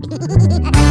Ha ha ha!